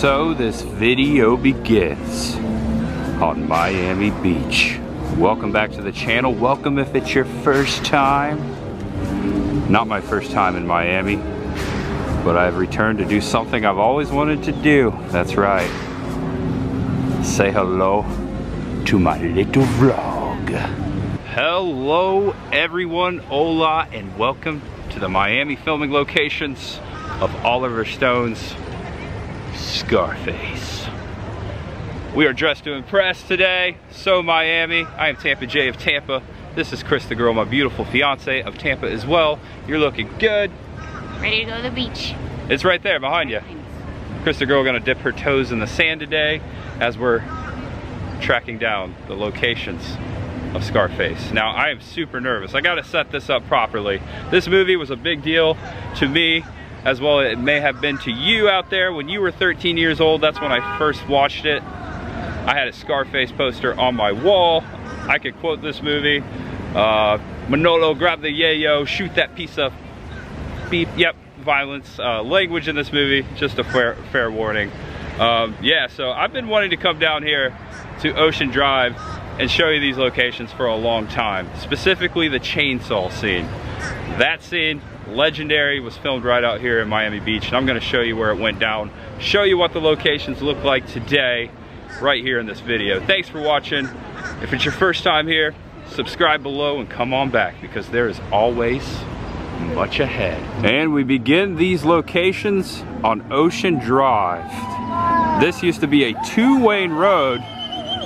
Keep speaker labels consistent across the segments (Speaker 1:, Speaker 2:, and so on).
Speaker 1: so this video begins on Miami Beach. Welcome back to the channel. Welcome if it's your first time. Not my first time in Miami, but I've returned to do something I've always wanted to do. That's right. Say hello to my little vlog. Hello everyone, hola, and welcome to the Miami filming locations of Oliver Stone's Scarface. We are dressed to impress today, so Miami. I am Tampa Jay of Tampa. This is Chris the girl, my beautiful fiance of Tampa as well. You're looking good.
Speaker 2: Ready to go to the beach.
Speaker 1: It's right there behind you. Chris the girl gonna dip her toes in the sand today as we're tracking down the locations of Scarface. Now I am super nervous. I gotta set this up properly. This movie was a big deal to me as well it may have been to you out there when you were 13 years old. That's when I first watched it. I had a Scarface poster on my wall. I could quote this movie. Uh, Manolo, grab the yayo, shoot that piece of beep. Yep, violence. Uh, language in this movie, just a fair, fair warning. Um, yeah, so I've been wanting to come down here to Ocean Drive and show you these locations for a long time. Specifically the chainsaw scene. That scene legendary was filmed right out here in Miami Beach and I'm gonna show you where it went down show you what the locations look like today right here in this video. Thanks for watching. If it's your first time here subscribe below and come on back because there is always much ahead. And we begin these locations on Ocean Drive. This used to be a two-lane road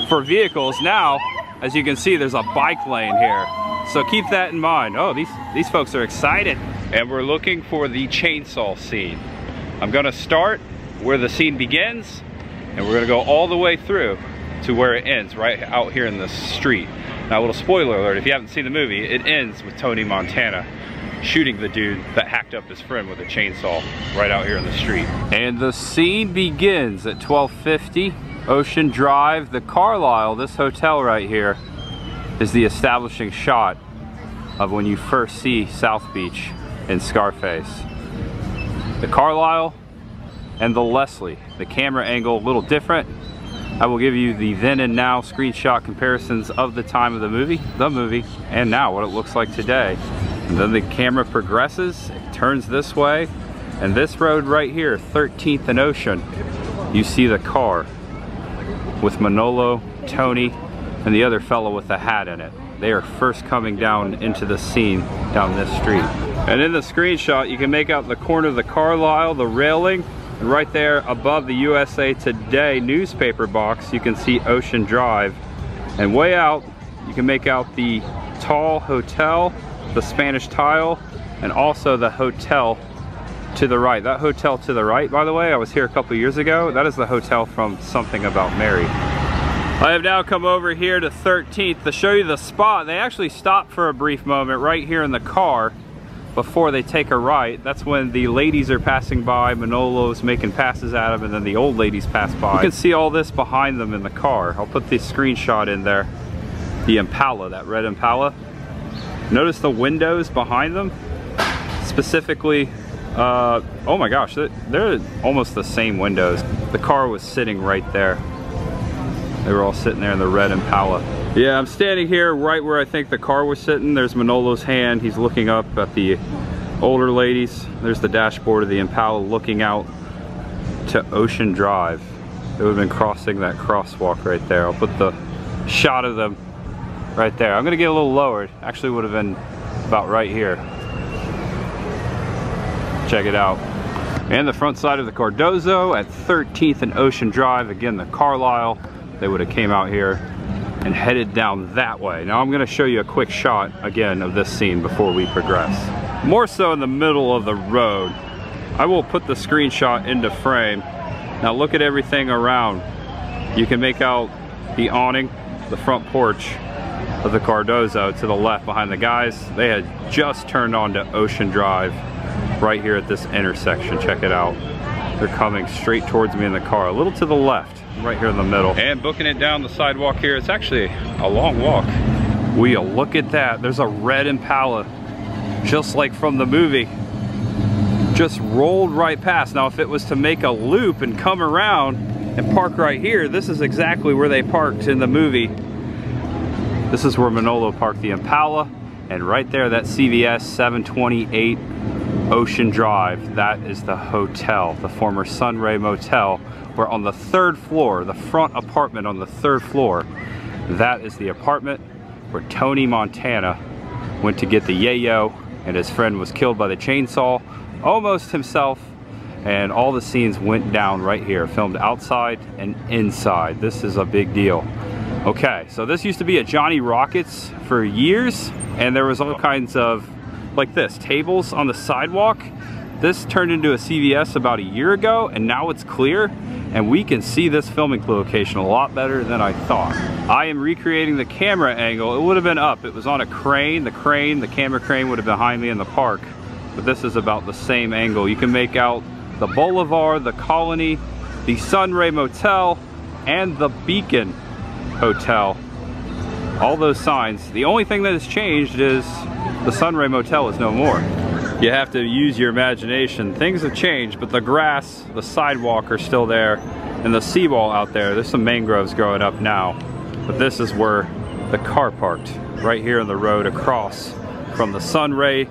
Speaker 1: for vehicles. Now as you can see there's a bike lane here. So keep that in mind. Oh these these folks are excited and we're looking for the chainsaw scene. I'm gonna start where the scene begins and we're gonna go all the way through to where it ends, right out here in the street. Now a little spoiler alert, if you haven't seen the movie, it ends with Tony Montana shooting the dude that hacked up his friend with a chainsaw right out here in the street. And the scene begins at 1250 Ocean Drive. The Carlyle, this hotel right here, is the establishing shot of when you first see South Beach in Scarface. The Carlyle and the Leslie. The camera angle a little different. I will give you the then and now screenshot comparisons of the time of the movie, the movie, and now what it looks like today. And then the camera progresses, it turns this way, and this road right here, 13th and Ocean, you see the car with Manolo, Tony, and the other fellow with the hat in it. They are first coming down into the scene down this street. And in the screenshot, you can make out the corner of the Carlyle, the railing, and right there above the USA Today newspaper box, you can see Ocean Drive. And way out, you can make out the tall hotel, the Spanish tile, and also the hotel to the right. That hotel to the right, by the way, I was here a couple years ago. That is the hotel from Something About Mary. I have now come over here to 13th to show you the spot. They actually stop for a brief moment right here in the car before they take a right. That's when the ladies are passing by, Manolo's making passes at them, and then the old ladies pass by. You can see all this behind them in the car. I'll put this screenshot in there. The Impala, that red Impala. Notice the windows behind them? Specifically, uh, oh my gosh, they're almost the same windows. The car was sitting right there. They were all sitting there in the red Impala. Yeah, I'm standing here right where I think the car was sitting. There's Manolo's hand. He's looking up at the older ladies. There's the dashboard of the Impala looking out to Ocean Drive. It would have been crossing that crosswalk right there. I'll put the shot of them right there. I'm gonna get a little lowered. Actually would have been about right here. Check it out. And the front side of the Cardozo at 13th and Ocean Drive. Again, the Carlyle. They would have came out here and headed down that way. Now I'm gonna show you a quick shot again of this scene before we progress. More so in the middle of the road. I will put the screenshot into frame. Now look at everything around. You can make out the awning, the front porch of the Cardozo to the left behind the guys. They had just turned onto Ocean Drive right here at this intersection. Check it out. They're coming straight towards me in the car, a little to the left right here in the middle. And booking it down the sidewalk here, it's actually a long walk. Wheel, look at that. There's a red Impala, just like from the movie. just rolled right past. Now if it was to make a loop and come around and park right here, this is exactly where they parked in the movie. This is where Manolo parked the Impala and right there that CVS 728 Ocean Drive, that is the hotel, the former Sunray Motel, where on the third floor, the front apartment on the third floor, that is the apartment where Tony Montana went to get the yayo and his friend was killed by the chainsaw almost himself and all the scenes went down right here filmed outside and inside. This is a big deal. Okay so this used to be a Johnny Rockets for years and there was all kinds of like this tables on the sidewalk this turned into a CVS about a year ago and now it's clear and we can see this filming location a lot better than I thought. I am recreating the camera angle. It would have been up. It was on a crane. The crane, the camera crane would have been behind me in the park but this is about the same angle. You can make out the Boulevard, the Colony, the Sunray Motel, and the Beacon Hotel. All those signs. The only thing that has changed is the Sunray Motel is no more. You have to use your imagination. Things have changed, but the grass, the sidewalk are still there, and the seawall out there. There's some mangroves growing up now, but this is where the car parked, right here on the road across from the Sunray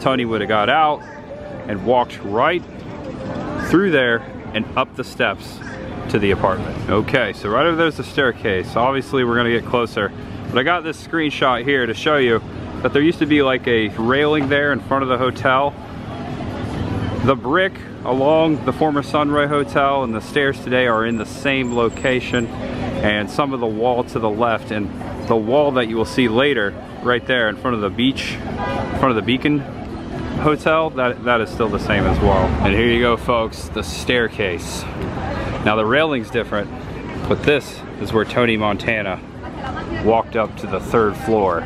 Speaker 1: Tony would have got out and walked right through there and up the steps to the apartment. Okay, so right over there's the staircase. Obviously we're gonna get closer, but I got this screenshot here to show you that there used to be like a railing there in front of the hotel. The brick along the former Sunray Hotel and the stairs today are in the same location and some of the wall to the left and the wall that you will see later right there in front of the beach, in front of the beacon hotel, that, that is still the same as well. And here you go folks, the staircase. Now the railing's different, but this is where Tony Montana walked up to the third floor.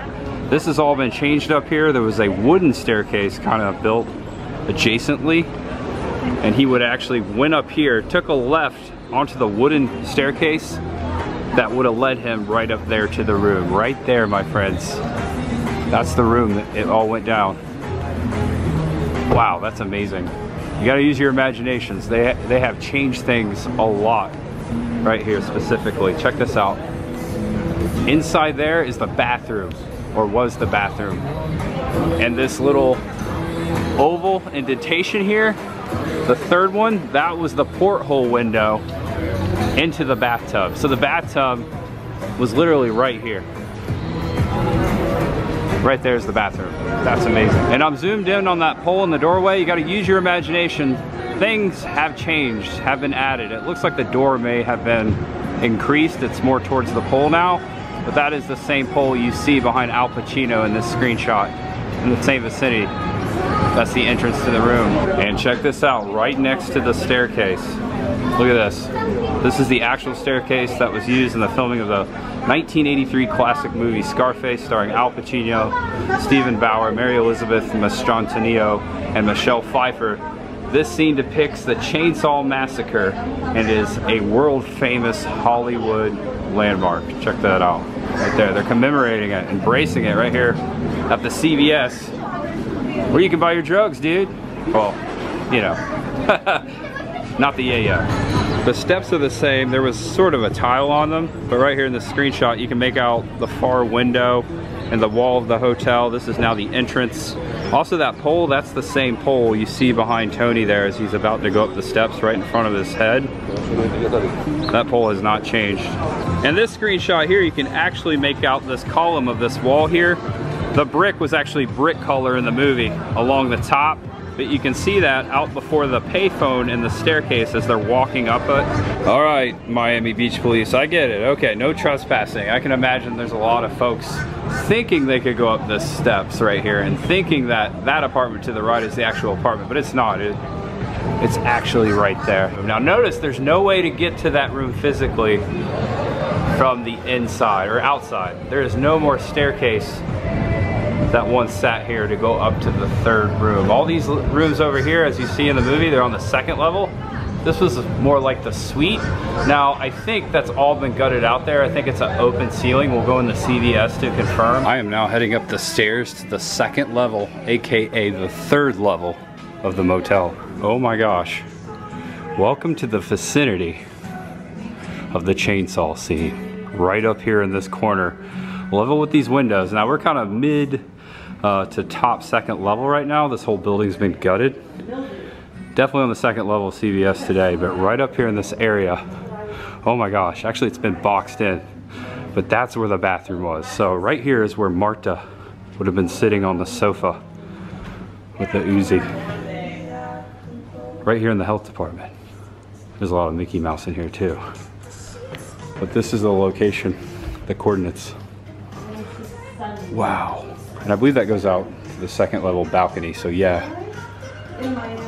Speaker 1: This has all been changed up here. There was a wooden staircase kind of built adjacently, and he would actually went up here, took a left onto the wooden staircase that would have led him right up there to the room. Right there, my friends. That's the room that it all went down. Wow, that's amazing. You gotta use your imaginations. They, they have changed things a lot right here specifically. Check this out. Inside there is the bathroom, or was the bathroom. And this little oval indentation here, the third one, that was the porthole window into the bathtub. So the bathtub was literally right here. Right there's the bathroom. That's amazing. And I'm zoomed in on that pole in the doorway. You gotta use your imagination. Things have changed, have been added. It looks like the door may have been increased. It's more towards the pole now, but that is the same pole you see behind Al Pacino in this screenshot in the same vicinity. That's the entrance to the room. And check this out, right next to the staircase. Look at this. This is the actual staircase that was used in the filming of the 1983 classic movie Scarface starring Al Pacino, Steven Bauer, Mary Elizabeth Mastrantonio, and Michelle Pfeiffer. This scene depicts the Chainsaw Massacre and is a world famous Hollywood landmark. Check that out. Right there. They're commemorating it, embracing it right here at the CVS where you can buy your drugs, dude. Well, you know. not the yeah yeah. The steps are the same. There was sort of a tile on them, but right here in the screenshot, you can make out the far window and the wall of the hotel. This is now the entrance. Also that pole, that's the same pole you see behind Tony there as he's about to go up the steps right in front of his head. That pole has not changed. And this screenshot here, you can actually make out this column of this wall here. The brick was actually brick color in the movie along the top but you can see that out before the payphone in the staircase as they're walking up it. All right, Miami Beach Police, I get it. Okay, no trespassing. I can imagine there's a lot of folks thinking they could go up the steps right here and thinking that that apartment to the right is the actual apartment, but it's not. It, it's actually right there. Now notice there's no way to get to that room physically from the inside or outside. There is no more staircase that once sat here to go up to the third room. All these rooms over here, as you see in the movie, they're on the second level. This was more like the suite. Now, I think that's all been gutted out there. I think it's an open ceiling. We'll go in the CVS to confirm. I am now heading up the stairs to the second level, AKA the third level of the motel. Oh my gosh. Welcome to the vicinity of the chainsaw scene. Right up here in this corner. Level with these windows. Now we're kind of mid uh, to top second level right now. This whole building's been gutted. Definitely on the second level of CVS today, but right up here in this area. Oh my gosh, actually it's been boxed in. But that's where the bathroom was. So right here is where Marta would have been sitting on the sofa with the Uzi. Right here in the health department. There's a lot of Mickey Mouse in here too. But this is the location, the coordinates. Wow. And I believe that goes out to the second level balcony. So yeah,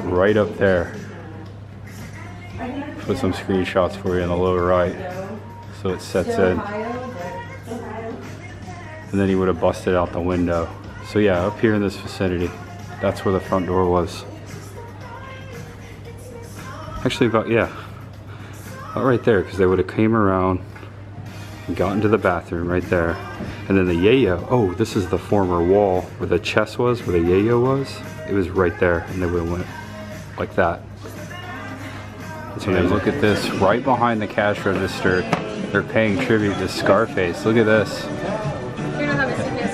Speaker 1: right up there. Put some screenshots for you in the lower right. So it sets in. And then he would have busted out the window. So yeah, up here in this vicinity, that's where the front door was. Actually about, yeah, about right there, because they would have came around got into the bathroom right there. And then the yayo, oh, this is the former wall where the chest was, where the yayo was. It was right there, and they would have went like that. So they look at this, right behind the cash register, they're paying tribute to Scarface. Look at this.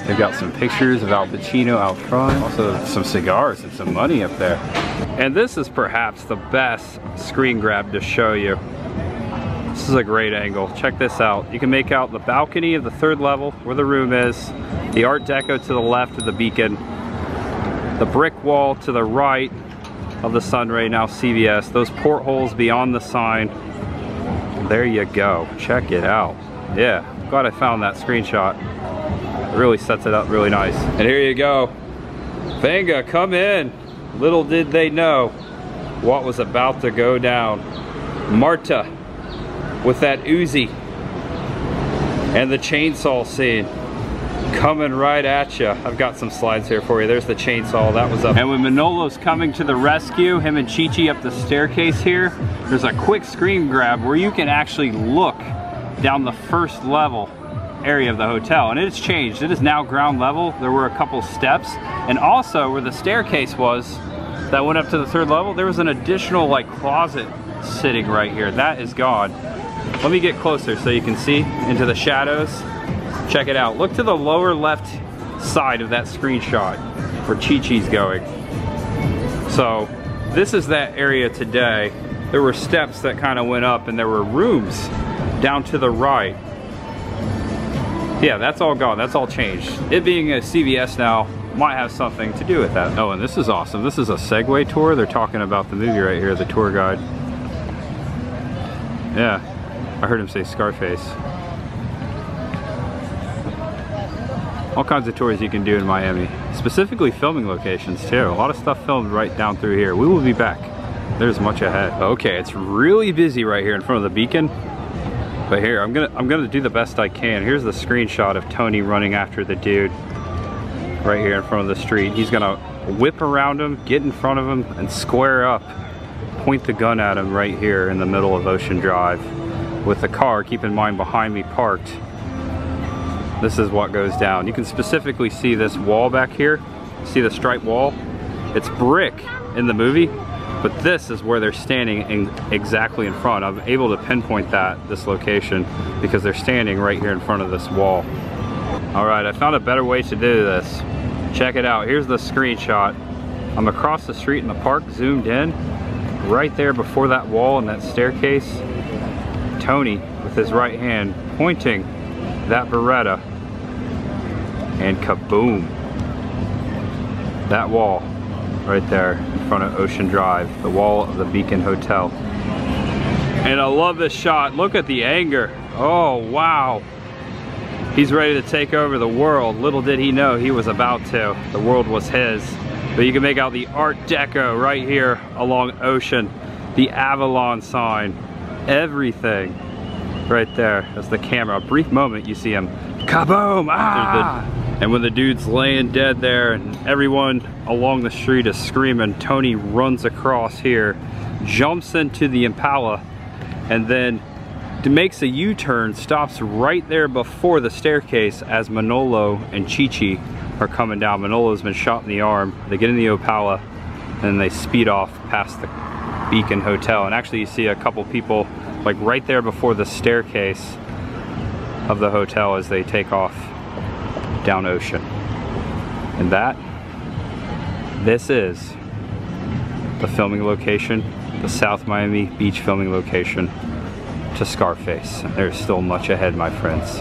Speaker 1: They've got some pictures of Al Pacino out front, also some cigars and some money up there. And this is perhaps the best screen grab to show you. This is a great angle. Check this out. You can make out the balcony of the third level where the room is, the Art Deco to the left of the beacon, the brick wall to the right of the Sunray, now CVS, those portholes beyond the sign. There you go. Check it out. Yeah, glad I found that screenshot. It really sets it up really nice. And here you go. Vanga, come in. Little did they know what was about to go down. Marta with that Uzi and the chainsaw scene coming right at you. I've got some slides here for you. There's the chainsaw, that was up. And when Manolo's coming to the rescue, him and Chi Chi up the staircase here, there's a quick screen grab where you can actually look down the first level area of the hotel and it's changed. It is now ground level. There were a couple steps and also where the staircase was that went up to the third level, there was an additional like closet sitting right here. That is gone. Let me get closer so you can see into the shadows. Check it out. Look to the lower left side of that screenshot where Chi Chi's going. So this is that area today. There were steps that kind of went up and there were rooms down to the right. Yeah, that's all gone. That's all changed. It being a CVS now might have something to do with that. Oh, and this is awesome. This is a Segway tour. They're talking about the movie right here, the tour guide. Yeah, I heard him say Scarface. All kinds of tours you can do in Miami. Specifically filming locations too. A lot of stuff filmed right down through here. We will be back. There's much ahead. Okay, it's really busy right here in front of the beacon. But here, I'm gonna I'm gonna do the best I can. Here's the screenshot of Tony running after the dude right here in front of the street. He's gonna whip around him, get in front of him, and square up. Point the gun at him right here in the middle of Ocean Drive. With the car, keep in mind, behind me parked. This is what goes down. You can specifically see this wall back here. See the striped wall? It's brick in the movie, but this is where they're standing in exactly in front. I'm able to pinpoint that, this location, because they're standing right here in front of this wall. All right, I found a better way to do this. Check it out, here's the screenshot. I'm across the street in the park, zoomed in, right there before that wall and that staircase, Tony with his right hand pointing that Beretta and kaboom. That wall right there in front of Ocean Drive, the wall of the Beacon Hotel. And I love this shot. Look at the anger. Oh, wow. He's ready to take over the world. Little did he know he was about to. The world was his. But you can make out the Art Deco right here along Ocean. The Avalon sign. Everything right there. As the camera. A brief moment you see him. Kaboom! Ah! And when the dude's laying dead there and everyone along the street is screaming, Tony runs across here, jumps into the Impala, and then makes a U-turn, stops right there before the staircase as Manolo and Chi Chi are coming down. Manolo's been shot in the arm. They get in the Impala then they speed off past the Beacon Hotel. And actually you see a couple people like right there before the staircase of the hotel as they take off down ocean. And that, this is the filming location, the South Miami Beach filming location to Scarface. There's still much ahead, my friends.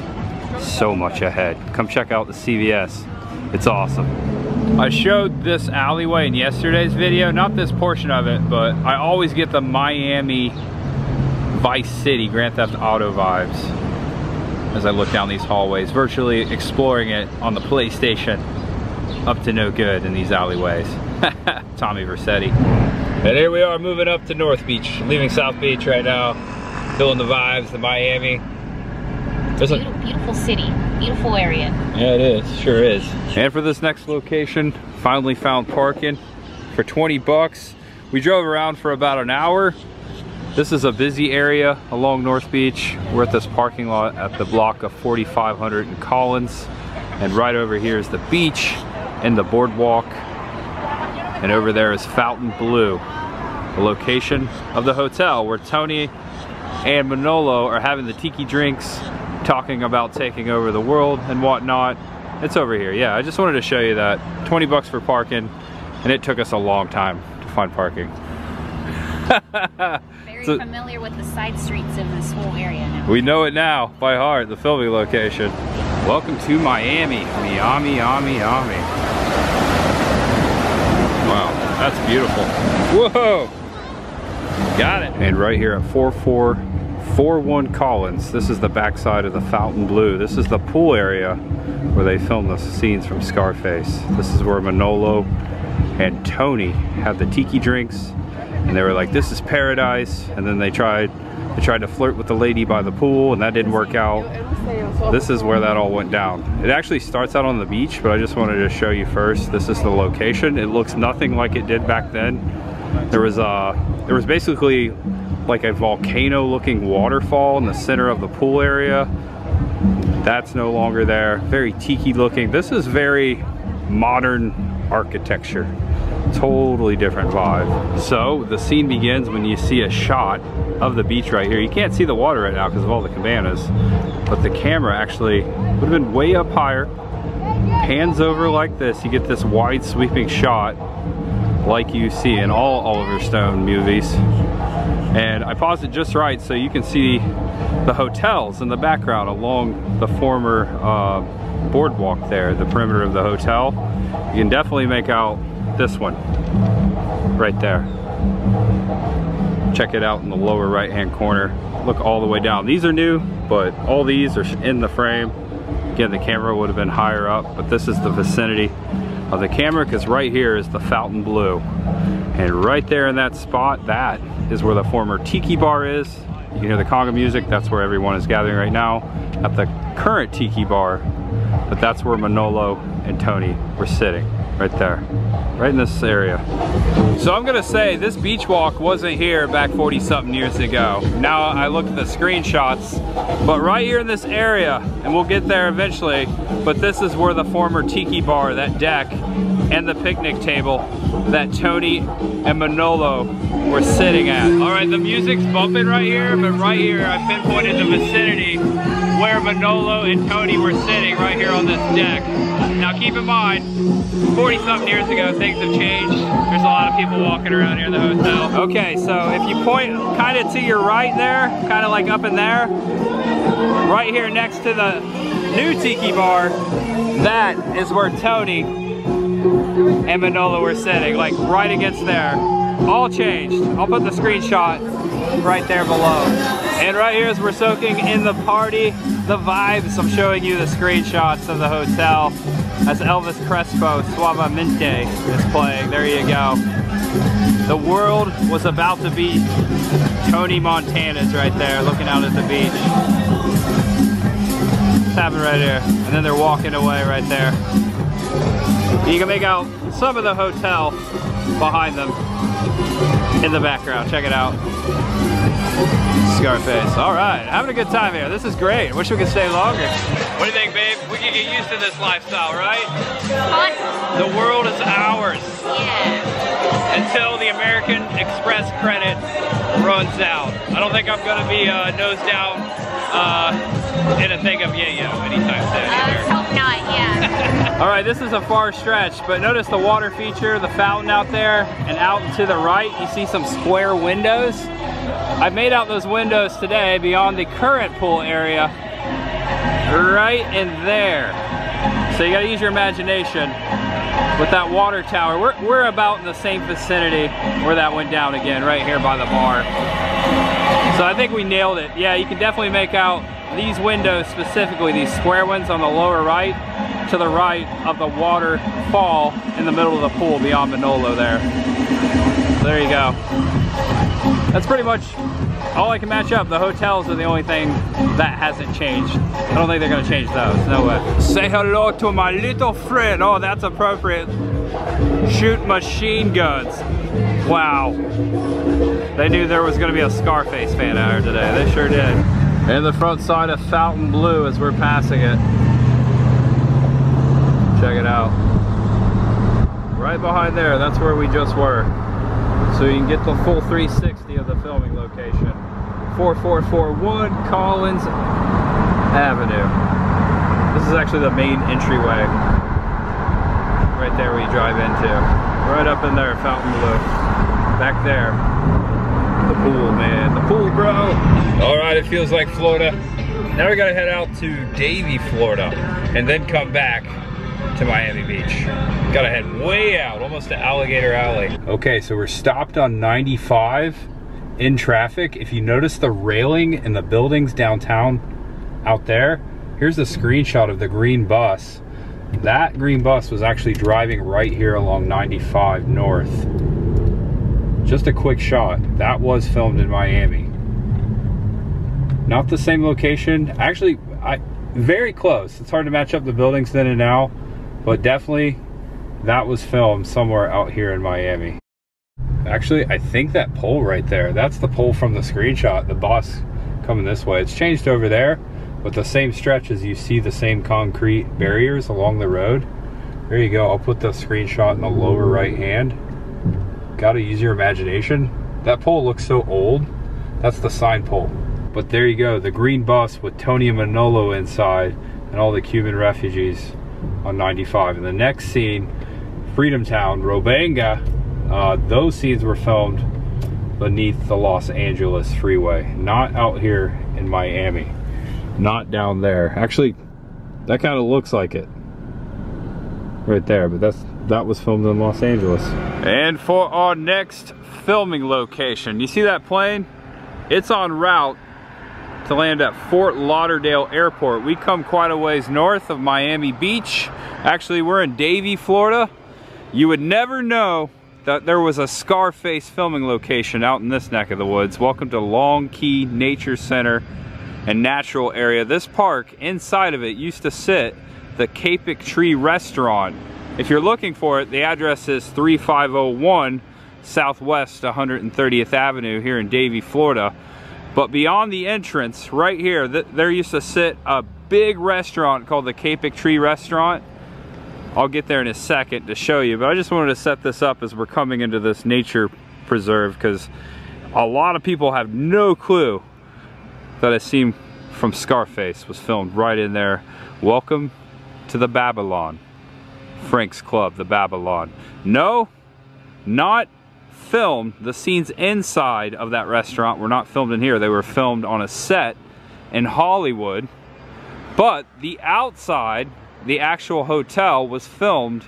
Speaker 1: So much ahead. Come check out the CVS. It's awesome. I showed this alleyway in yesterday's video, not this portion of it, but I always get the Miami Vice City Grand Theft Auto vibes as I look down these hallways, virtually exploring it on the PlayStation up to no good in these alleyways. Tommy Vercetti. And here we are moving up to North Beach, leaving South Beach right now, feeling the vibes, the Miami.
Speaker 2: It's a beautiful, beautiful city, beautiful area.
Speaker 1: Yeah, it is, sure is. And for this next location, finally found parking for 20 bucks. We drove around for about an hour. This is a busy area along North Beach. We're at this parking lot at the block of 4500 in Collins. And right over here is the beach and the boardwalk. And over there is Fontainebleau, the location of the hotel where Tony and Manolo are having the tiki drinks, talking about taking over the world and whatnot. It's over here, yeah. I just wanted to show you that. 20 bucks for parking, and it took us a long time to find parking.
Speaker 2: Very so, familiar with the side streets of this whole area now.
Speaker 1: We know it now by heart, the filming location. Welcome to Miami, Miami, Miami, Miami. Wow, that's beautiful. Whoa! Got it. And right here at 4441 Collins, this is the backside of the Fontainebleau. This is the pool area where they filmed the scenes from Scarface. This is where Manolo and Tony had the tiki drinks and they were like, this is paradise. And then they tried they tried to flirt with the lady by the pool and that didn't work out. This is where that all went down. It actually starts out on the beach, but I just wanted to show you first. This is the location. It looks nothing like it did back then. There was uh, there was basically like a volcano looking waterfall in the center of the pool area. That's no longer there. Very tiki looking. This is very modern architecture totally different vibe. So the scene begins when you see a shot of the beach right here. You can't see the water right now because of all the cabanas, but the camera actually would have been way up higher, pans over like this. You get this wide sweeping shot like you see in all Oliver Stone movies. And I paused it just right so you can see the hotels in the background along the former uh, boardwalk there, the perimeter of the hotel. You can definitely make out this one right there. Check it out in the lower right hand corner. Look all the way down. These are new but all these are in the frame. Again the camera would have been higher up but this is the vicinity of the camera because right here is the Fontainebleau. and right there in that spot that is where the former tiki bar is you can hear the conga music that's where everyone is gathering right now at the current tiki bar but that's where Manolo and Tony were sitting right there, right in this area. So I'm gonna say this beach walk wasn't here back 40 something years ago. Now I look at the screenshots, but right here in this area, and we'll get there eventually, but this is where the former tiki bar, that deck, and the picnic table that Tony and Manolo were sitting at. All right, the music's bumping right here, but right here I pinpointed the vicinity where Manolo and Tony were sitting right here on this deck. Now keep in mind, 40 something years ago, things have changed. There's a lot of people walking around here in the hotel. Okay, so if you point kind of to your right there, kind of like up in there, right here next to the new Tiki Bar, that is where Tony and Manolo were sitting, like right against there. All changed. I'll put the screenshot right there below. And right here as we're soaking in the party, the vibes, I'm showing you the screenshots of the hotel. That's Elvis Crespo, Suavemente is playing. There you go. The world was about to be Tony Montana's right there, looking out at the beach. It's happening right here. And then they're walking away right there. You can make out some of the hotel behind them in the background. Check it out. Scarface. All right, having a good time here. This is great. Wish we could stay longer. What do you think, babe? We can get used to this lifestyle, right?
Speaker 2: Fun.
Speaker 1: The world is ours.
Speaker 2: Yeah.
Speaker 1: until the American Express credit runs out. I don't think I'm gonna be uh, nose down uh, in a thing of yayo anytime soon.
Speaker 2: Uh, let's hope not, yeah.
Speaker 1: All right, this is a far stretch, but notice the water feature, the fountain out there, and out to the right, you see some square windows. I made out those windows today beyond the current pool area, right in there. So you gotta use your imagination with that water tower. We're, we're about in the same vicinity where that went down again, right here by the bar. So I think we nailed it. Yeah, you can definitely make out these windows specifically, these square ones on the lower right, to the right of the waterfall in the middle of the pool beyond Manolo there. There you go. That's pretty much all I can match up. The hotels are the only thing that hasn't changed. I don't think they're gonna change those, no way. Say hello to my little friend. Oh, that's appropriate. Shoot machine guns. Wow. They knew there was gonna be a Scarface fan out here today. They sure did. And the front side of Fontainebleau as we're passing it. Check it out. Right behind there, that's where we just were. So you can get the full 360 of the filming location. 4441 Collins Avenue. This is actually the main entryway. Right there we drive into. Right up in there, Fontainebleau. Back there. The pool, man. The pool, bro. All right, it feels like Florida. Now we gotta head out to Davie, Florida, and then come back to Miami Beach. Gotta head way out, almost to Alligator Alley. Okay, so we're stopped on 95 in traffic. If you notice the railing and the buildings downtown out there, here's a screenshot of the green bus. That green bus was actually driving right here along 95 north. Just a quick shot. That was filmed in Miami. Not the same location. Actually, I very close. It's hard to match up the buildings then and now, but definitely that was filmed somewhere out here in Miami. Actually, I think that pole right there, that's the pole from the screenshot, the bus coming this way. It's changed over there, but the same stretch as you see the same concrete barriers along the road. There you go. I'll put the screenshot in the lower right hand. Gotta use your imagination. That pole looks so old. That's the sign pole. But there you go, the green bus with Tony Manolo inside and all the Cuban refugees on 95. And the next scene, Freedom Town, Rebenga, uh, those scenes were filmed beneath the Los Angeles freeway, not out here in Miami, not down there. Actually, that kind of looks like it right there, but that's that was filmed in Los Angeles. And for our next filming location, you see that plane? It's on route to land at Fort Lauderdale Airport. We come quite a ways north of Miami Beach. Actually, we're in Davie, Florida. You would never know that there was a Scarface filming location out in this neck of the woods. Welcome to Long Key Nature Center and Natural Area. This park, inside of it, used to sit the Kapok Tree Restaurant. If you're looking for it, the address is 3501 Southwest 130th Avenue here in Davie, Florida. But beyond the entrance, right here, th there used to sit a big restaurant called the Kapok Tree Restaurant. I'll get there in a second to show you, but I just wanted to set this up as we're coming into this nature preserve because a lot of people have no clue that a scene from Scarface was filmed right in there. Welcome to the Babylon. Frank's Club, the Babylon. No, not filmed. The scenes inside of that restaurant were not filmed in here. They were filmed on a set in Hollywood. But the outside, the actual hotel was filmed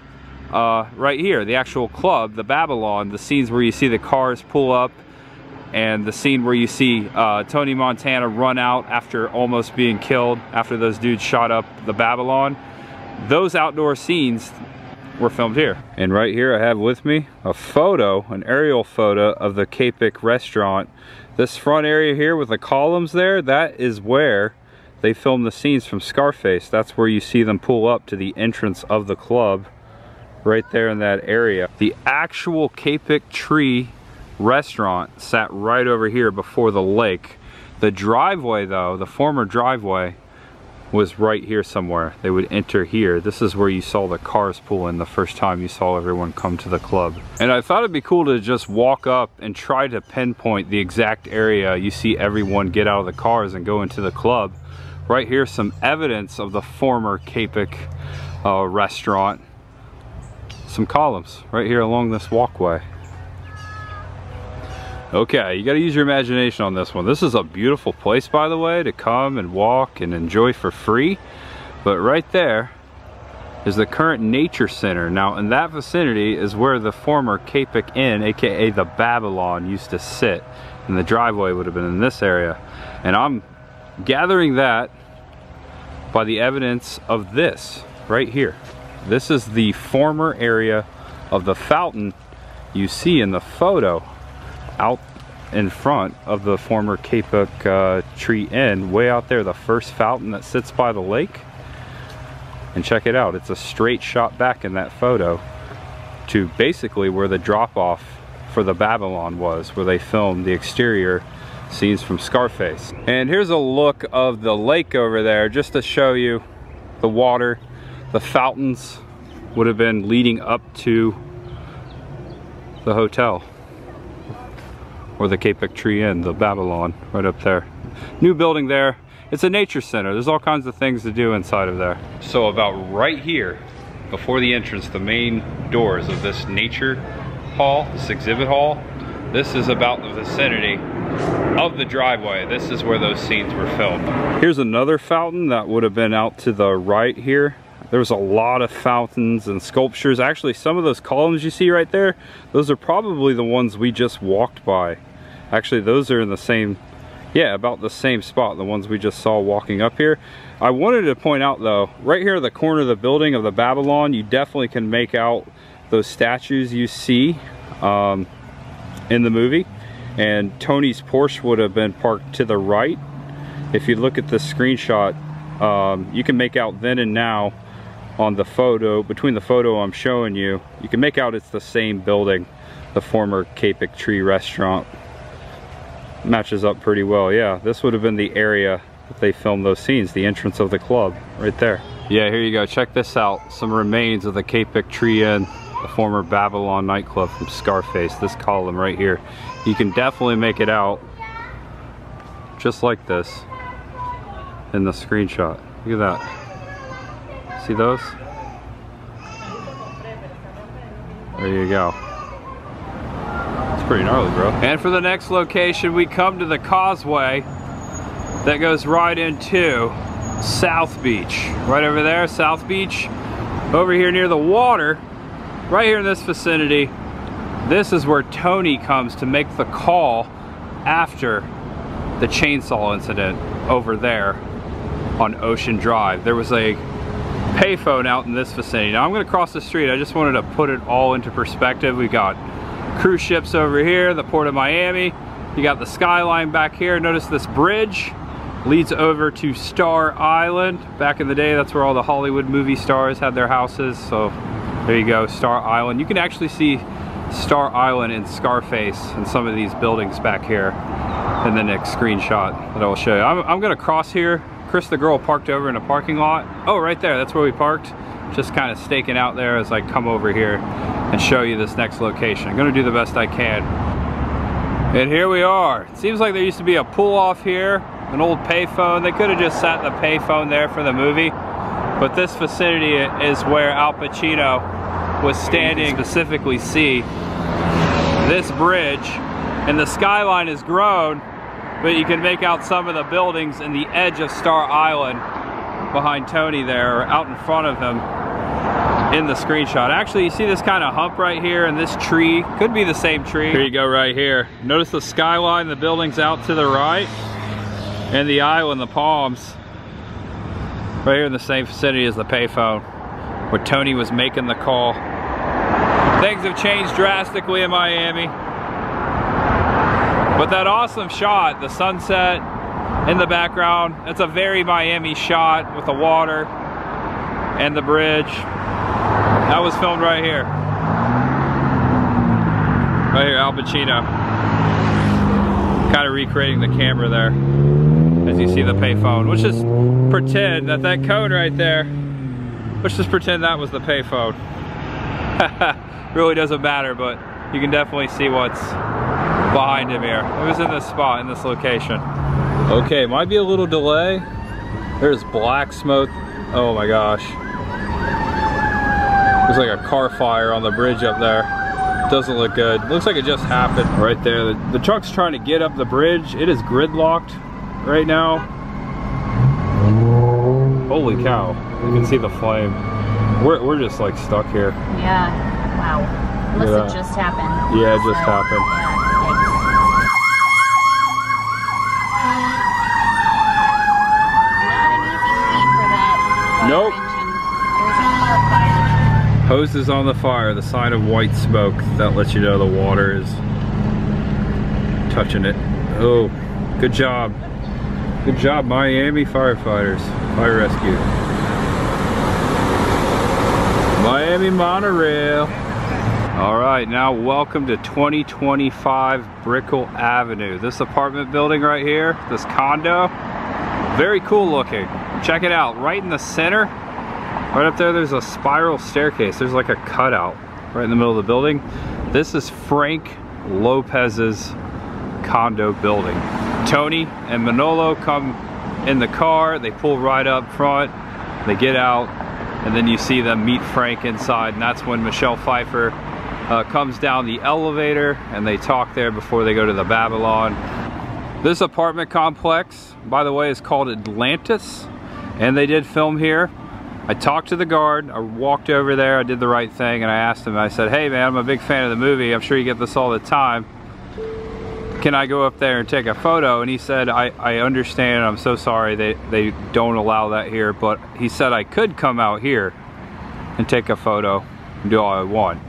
Speaker 1: uh, right here. The actual club, the Babylon, the scenes where you see the cars pull up and the scene where you see uh, Tony Montana run out after almost being killed after those dudes shot up the Babylon. Those outdoor scenes were filmed here. And right here I have with me a photo, an aerial photo of the Kapok restaurant. This front area here with the columns there, that is where they filmed the scenes from Scarface. That's where you see them pull up to the entrance of the club right there in that area. The actual Kapok Tree restaurant sat right over here before the lake. The driveway though, the former driveway, was right here somewhere. They would enter here. This is where you saw the cars pull in the first time you saw everyone come to the club. And I thought it'd be cool to just walk up and try to pinpoint the exact area you see everyone get out of the cars and go into the club. Right here, some evidence of the former Kapok uh, restaurant. Some columns right here along this walkway. Okay, you gotta use your imagination on this one. This is a beautiful place, by the way, to come and walk and enjoy for free. But right there is the current nature center. Now, in that vicinity is where the former Kapok Inn, AKA the Babylon, used to sit. And the driveway would have been in this area. And I'm gathering that by the evidence of this right here. This is the former area of the fountain you see in the photo out in front of the former Kapok uh, Tree Inn, way out there, the first fountain that sits by the lake. And check it out, it's a straight shot back in that photo to basically where the drop off for the Babylon was, where they filmed the exterior scenes from Scarface. And here's a look of the lake over there, just to show you the water. The fountains would have been leading up to the hotel or the Kapok Tree Inn, the Babylon, right up there. New building there. It's a nature center. There's all kinds of things to do inside of there. So about right here, before the entrance, the main doors of this nature hall, this exhibit hall, this is about the vicinity of the driveway. This is where those scenes were filmed. Here's another fountain that would have been out to the right here. There was a lot of fountains and sculptures. Actually, some of those columns you see right there, those are probably the ones we just walked by. Actually, those are in the same, yeah, about the same spot, the ones we just saw walking up here. I wanted to point out though, right here at the corner of the building of the Babylon, you definitely can make out those statues you see um, in the movie. And Tony's Porsche would have been parked to the right. If you look at the screenshot, um, you can make out then and now on the photo, between the photo I'm showing you, you can make out it's the same building, the former Kapok Tree restaurant. Matches up pretty well, yeah. This would have been the area that they filmed those scenes, the entrance of the club, right there. Yeah, here you go, check this out. Some remains of the Kapok Tree Inn, the former Babylon nightclub from Scarface, this column right here. You can definitely make it out just like this in the screenshot. Look at that. See those? There you go. It's pretty gnarly, bro. And for the next location, we come to the causeway that goes right into South Beach. Right over there, South Beach. Over here near the water, right here in this vicinity, this is where Tony comes to make the call after the chainsaw incident over there on Ocean Drive. There was a payphone out in this vicinity. Now I'm gonna cross the street. I just wanted to put it all into perspective. We got cruise ships over here, the Port of Miami. You got the skyline back here. Notice this bridge leads over to Star Island. Back in the day, that's where all the Hollywood movie stars had their houses. So there you go, Star Island. You can actually see Star Island and Scarface and some of these buildings back here in the next screenshot that I will show you. I'm, I'm gonna cross here Chris the girl parked over in a parking lot. Oh, right there, that's where we parked. Just kind of staking out there as I come over here and show you this next location. I'm gonna do the best I can. And here we are. It seems like there used to be a pull off here, an old payphone. They could have just sat the payphone there for the movie. But this vicinity is where Al Pacino was standing specifically see this bridge and the skyline has grown but you can make out some of the buildings in the edge of Star Island behind Tony there, or out in front of him in the screenshot. Actually, you see this kind of hump right here and this tree, could be the same tree. Here you go right here. Notice the skyline, the buildings out to the right, and the island, the palms, right here in the same vicinity as the payphone, where Tony was making the call. Things have changed drastically in Miami. But that awesome shot, the sunset in the background, it's a very Miami shot with the water and the bridge. That was filmed right here. Right here, Al Pacino. Kind of recreating the camera there as you see the payphone. Let's just pretend that that cone right there, let's just pretend that was the payphone. really doesn't matter, but you can definitely see what's behind him here. It was in this spot, in this location. Okay, might be a little delay. There's black smoke. Oh my gosh. There's like a car fire on the bridge up there. Doesn't look good. Looks like it just happened right there. The, the truck's trying to get up the bridge. It is gridlocked right now. Holy cow. You can see the flame. We're, we're just like stuck here.
Speaker 2: Yeah. Wow. Unless
Speaker 1: Yeah.
Speaker 2: it just happened.
Speaker 1: Yeah, it just
Speaker 2: So,
Speaker 1: happened.
Speaker 2: Yeah, yikes. Not an easy feat for that fire
Speaker 1: Nope.
Speaker 2: engine. There's a car fire.
Speaker 1: Hose is on the fire, the sign of white smoke. That lets you know the water is touching it. Oh, good job. Good job, Miami firefighters. Fire rescue. Miami monorail. All right, now welcome to 2025 Brickell Avenue. This apartment building right here, this condo, very cool looking. Check it out, right in the center, Right up there, there's a spiral staircase. There's like a cutout right in the middle of the building. This is Frank Lopez's condo building. Tony and Manolo come in the car. They pull right up front. They get out, and then you see them meet Frank inside, and that's when Michelle Pfeiffer uh, comes down the elevator, and they talk there before they go to the Babylon. This apartment complex, by the way, is called Atlantis, and they did film here. I talked to the guard, I walked over there, I did the right thing, and I asked him, I said, hey man, I'm a big fan of the movie, I'm sure you get this all the time. Can I go up there and take a photo? And he said, I, I understand, I'm so sorry they, they don't allow that here, but he said I could come out here and take a photo and do all I want.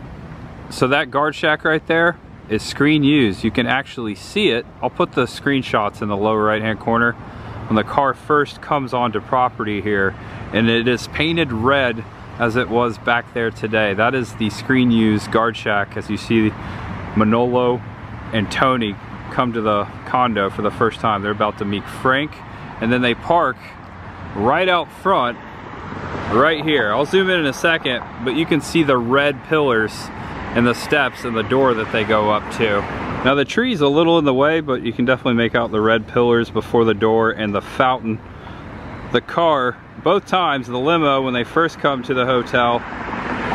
Speaker 1: So that guard shack right there is screen used. You can actually see it. I'll put the screenshots in the lower right hand corner when the car first comes onto property here and it is painted red as it was back there today. That is the screen used guard shack as you see Manolo and Tony come to the condo for the first time. They're about to meet Frank and then they park right out front right here. I'll zoom in in a second, but you can see the red pillars and the steps and the door that they go up to. Now the tree's a little in the way, but you can definitely make out the red pillars before the door and the fountain. The car, both times, the limo when they first come to the hotel,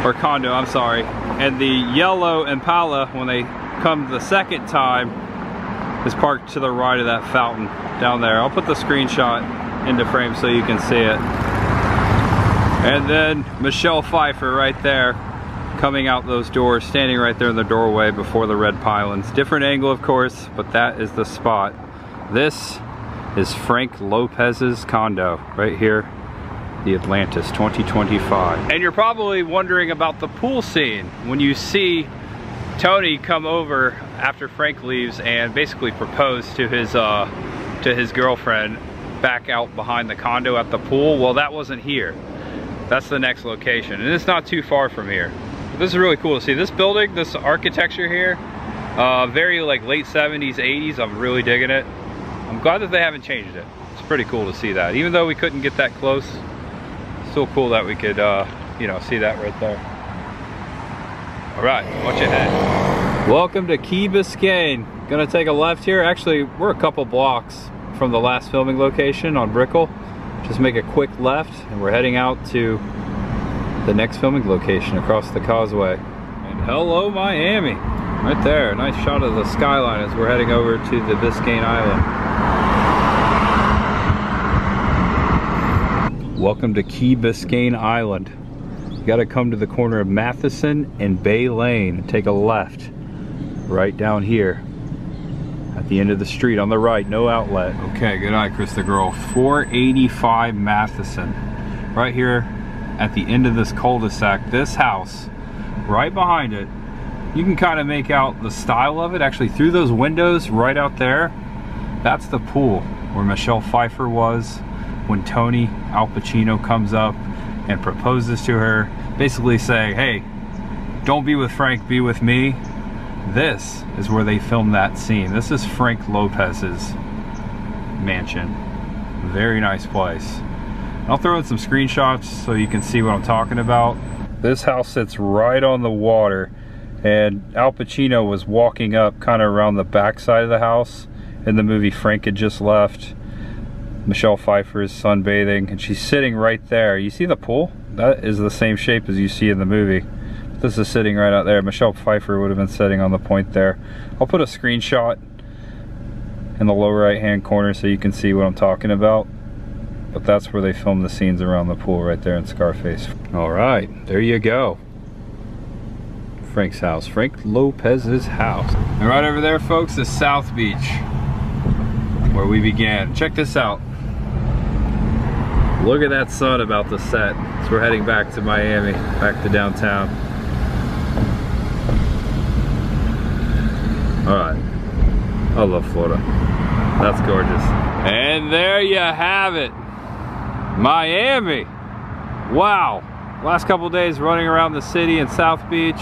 Speaker 1: or condo, I'm sorry, and the yellow Impala when they come the second time is parked to the right of that fountain down there. I'll put the screenshot into frame so you can see it. And then Michelle Pfeiffer right there coming out those doors, standing right there in the doorway before the red pylons. Different angle, of course, but that is the spot. This is Frank Lopez's condo right here, the Atlantis 2025. And you're probably wondering about the pool scene when you see Tony come over after Frank leaves and basically propose to his uh, to his girlfriend back out behind the condo at the pool. Well, that wasn't here. That's the next location, and it's not too far from here. This is really cool to see. This building, this architecture here, uh, very like late 70s, 80s. I'm really digging it. I'm glad that they haven't changed it. It's pretty cool to see that. Even though we couldn't get that close, still cool that we could, uh, you know, see that right there. All right, watch your head. Welcome to Key Biscayne. Gonna take a left here. Actually, we're a couple blocks from the last filming location on Brickell. Just make a quick left and we're heading out to the next filming location across the causeway. And hello Miami, right there. Nice shot of the skyline as we're heading over to the Biscayne Island. Welcome to Key Biscayne Island. You gotta come to the corner of Matheson and Bay Lane take a left right down here at the end of the street on the right, no outlet. Okay, good eye, Cris the girl. 485 Matheson. Right here at the end of this cul-de-sac, this house, right behind it, you can kind of make out the style of it. Actually, through those windows right out there, that's the pool where Michelle Pfeiffer was when Tony Al Pacino comes up and proposes to her, basically saying, hey, don't be with Frank, be with me. This is where they filmed that scene. This is Frank Lopez's mansion. Very nice place. I'll throw in some screenshots so you can see what I'm talking about. This house sits right on the water and Al Pacino was walking up kind of around the back side of the house in the movie Frank had just left. Michelle Pfeiffer is sunbathing and she's sitting right there. You see the pool? That is the same shape as you see in the movie. This is sitting right out there. Michelle Pfeiffer would have been sitting on the point there. I'll put a screenshot in the lower right hand corner so you can see what I'm talking about. But that's where they filmed the scenes around the pool right there in Scarface. All right, there you go. Frank's house, Frank Lopez's house. And right over there, folks, is South Beach, where we began. Check this out. Look at that sun about to set. So we're heading back to Miami, back to downtown. All right, I love Florida. That's gorgeous. And there you have it. Miami. Wow. Last couple days running around the city in South Beach,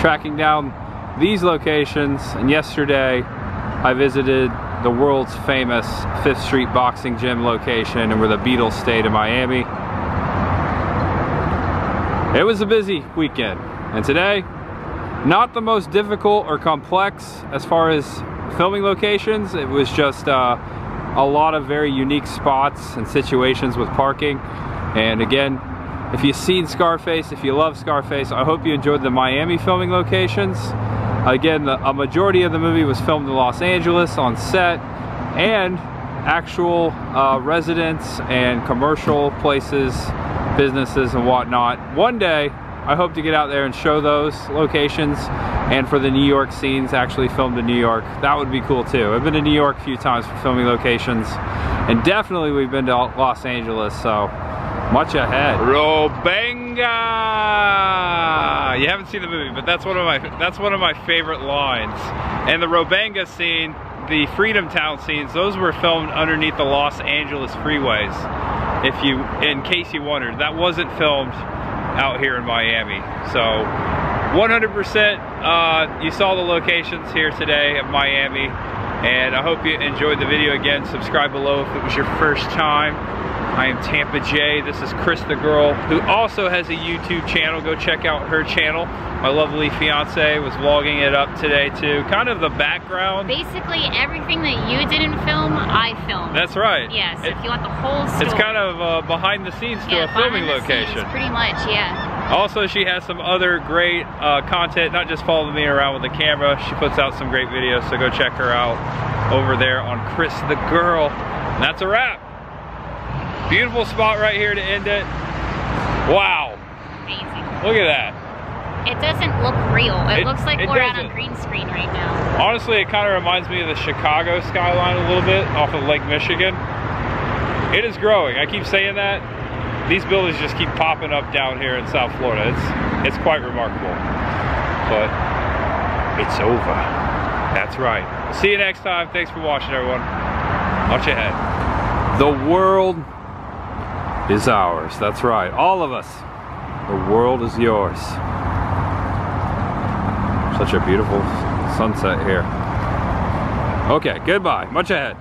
Speaker 1: tracking down these locations. And yesterday, I visited the world's famous Fifth Street Boxing Gym location and where the Beatles stayed in Miami. It was a busy weekend. And today, not the most difficult or complex as far as filming locations. It was just uh, a lot of very unique spots and situations with parking. And again, if you've seen Scarface, if you love Scarface, I hope you enjoyed the Miami filming locations. Again, the, a majority of the movie was filmed in Los Angeles on set and actual uh, residents and commercial places, businesses and whatnot. One day, I hope to get out there and show those locations and for the New York scenes actually filmed in New York. That would be cool too. I've been to New York a few times for filming locations and definitely we've been to Los Angeles so much ahead. Rebenga! You haven't seen the movie but that's one of my that's one of my favorite lines. And the Rebenga scene, the Freedom Town scenes, those were filmed underneath the Los Angeles freeways. If you, in case you wondered, that wasn't filmed out here in Miami. So 100% uh, you saw the locations here today of Miami and I hope you enjoyed the video again. Subscribe below if it was your first time. I am Tampa Jay. This is Cris the Girl, who also has a YouTube channel. Go check out her channel. My lovely fiance was vlogging it up today too. Kind of the background.
Speaker 2: Basically everything that you didn't film, I filmed.
Speaker 1: That's right.
Speaker 2: Yes, yeah, so if you want the whole story.
Speaker 1: It's kind of uh, behind the scenes to
Speaker 2: yeah,
Speaker 1: a filming location.
Speaker 2: Scenes, pretty much, yeah.
Speaker 1: Also, she has some other great uh, content, not just following me around with the camera. She puts out some great videos, so go check her out over there on Cris the Girl. And that's a wrap. Beautiful spot right here to end it. Wow.
Speaker 2: Amazing.
Speaker 1: Look at that.
Speaker 2: It doesn't look real. It,
Speaker 1: it
Speaker 2: looks like we're doesn't. on a green screen right now.
Speaker 1: Honestly, it kind of reminds me of the Chicago skyline a little bit off of Lake Michigan. It is growing. I keep saying that. These buildings just keep popping up down here in South Florida. It's it's quite remarkable. But it's over. That's right. See you next time. Thanks for watching, everyone. Watch ahead. The world is ours. That's right. All of us. The world is yours. Such a beautiful sunset here. Okay, goodbye. Much ahead.